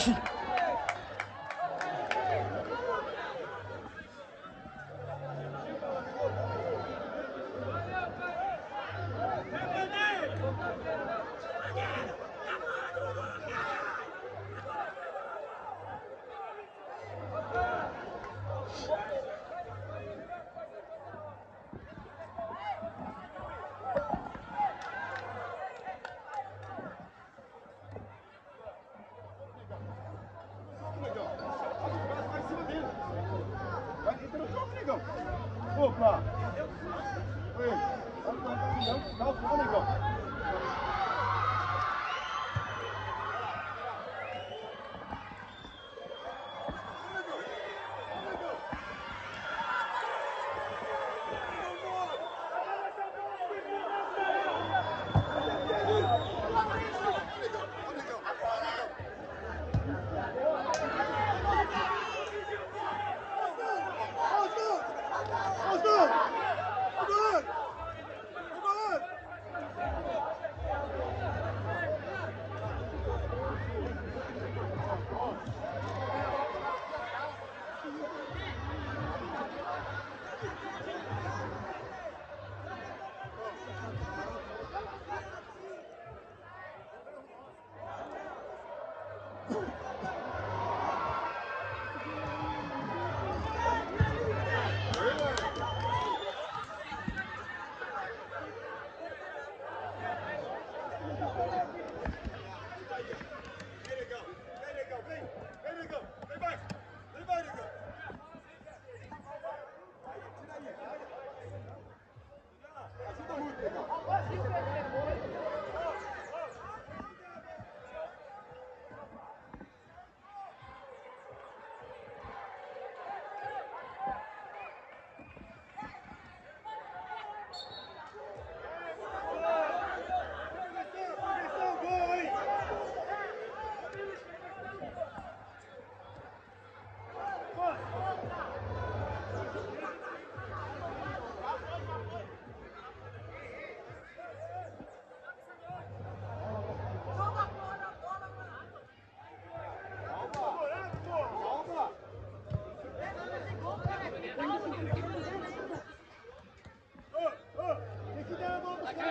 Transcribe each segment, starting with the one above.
去。够了，哎，咱们把这个羊羊驼那个。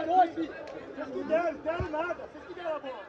Vocês que deram, deram nada. Vocês que deram a bola.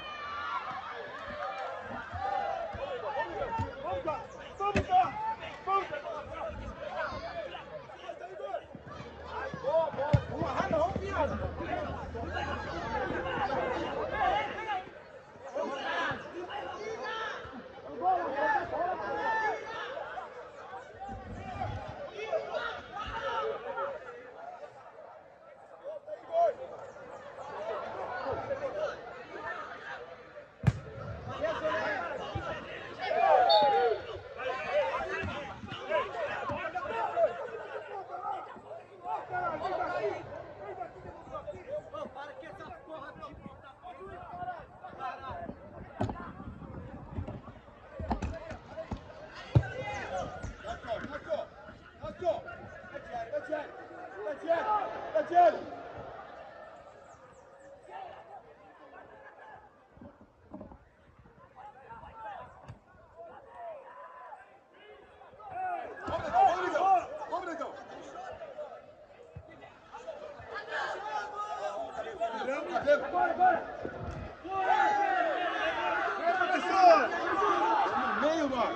Meio, mano.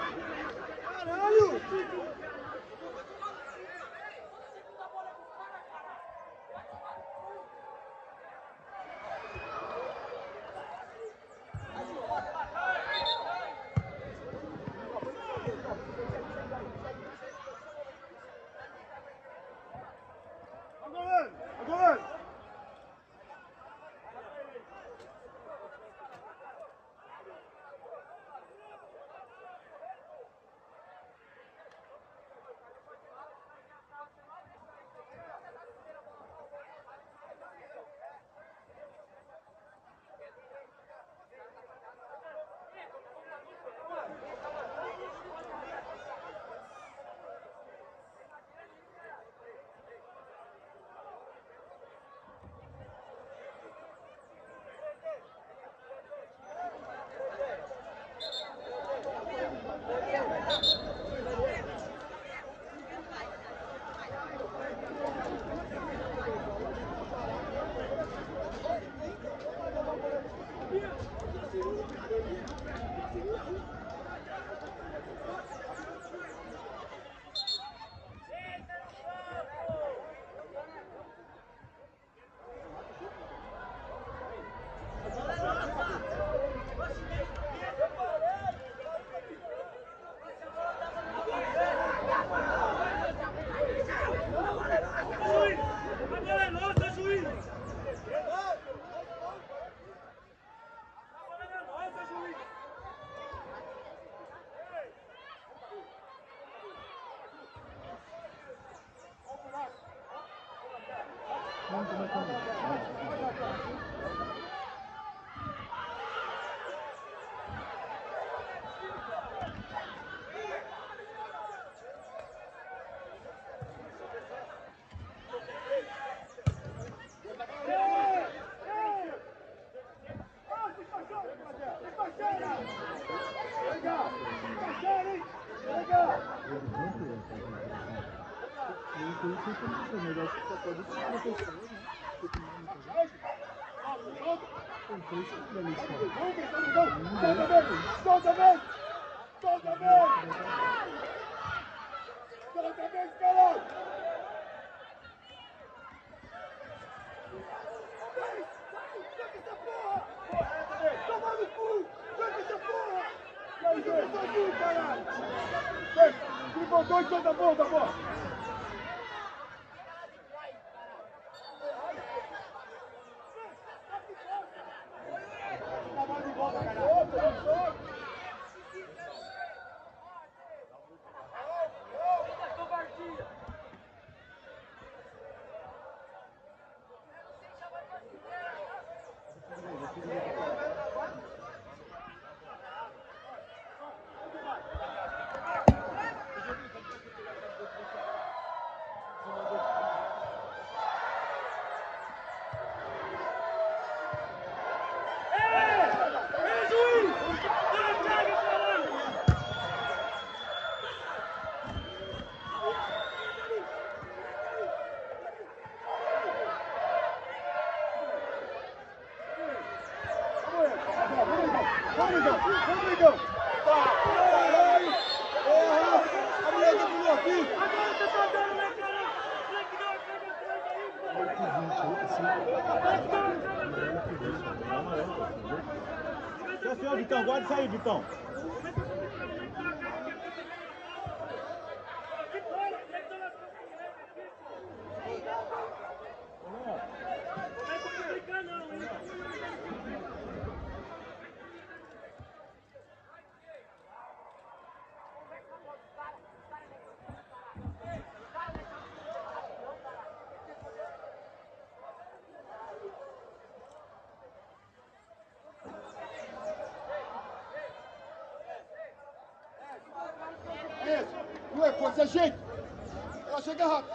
Caralho! Solta bem! Solta bem! Solta bem! Solta bem, caralho! Toma no cu! Pega essa porra! E aí, Zé? Só tu, caralho! Vem! Um, dois, solta a ponta, porra! Vitão, guarda isso aí, Vitão. টাকা শেখা হাত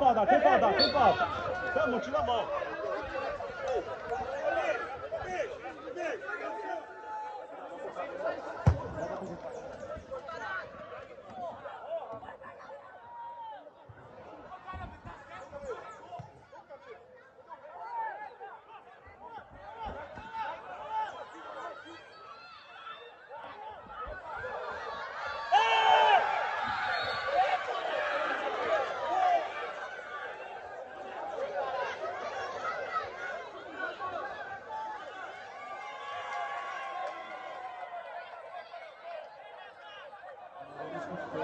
falta, quem falta quem falta. Vamos, tira a mão. beijo, beijo.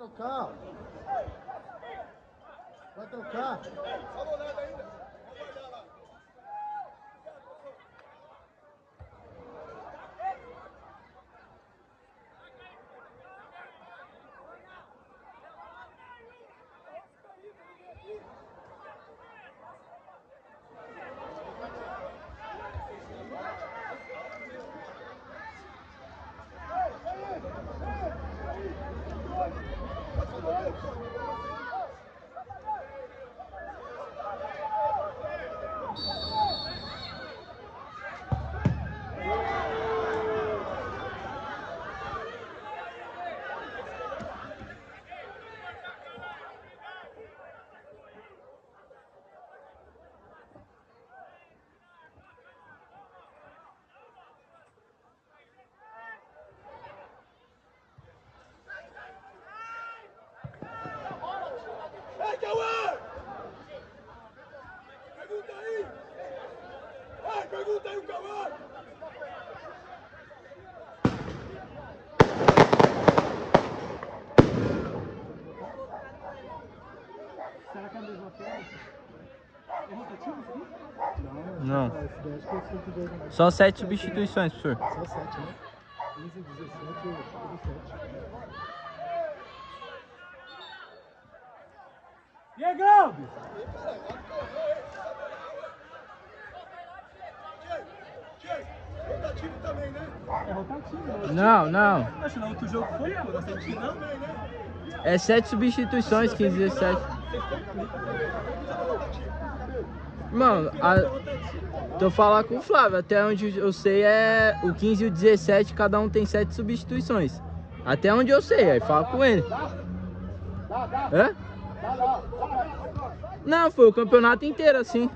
Vai trocar. Vai trocar. Ei, Cauã! Pergunta aí! Vai, pergunta aí o Cauã! Será que é a mesma tela? É rotativo isso aqui? Não. Esse daí acho que é o 102, né? Só sete substituições, professor. Só 7, né? 15, 17 e 17. Diegão! Tchê, rotativo também, né? É rotativo, né? Não, não. Acho que no outro jogo foi, pô, na semifinal. É sete substituições, 15 e 17. Mano, a... tô falando com o Flávio, até onde eu sei é o 15 e o 17, cada um tem sete substituições. Até onde eu sei, aí fala com ele. Hã? Não, foi o campeonato inteiro assim.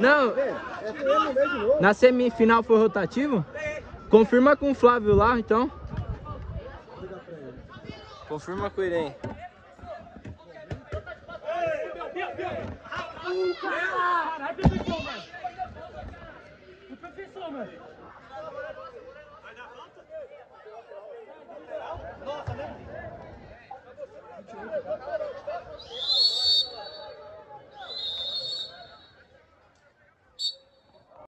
Não, na semifinal foi rotativo? Confirma com o Flávio lá, então. Confirma com ele aí. Abre professor, mano. O professor, mano. Vai dar falta? Nossa, né? 28.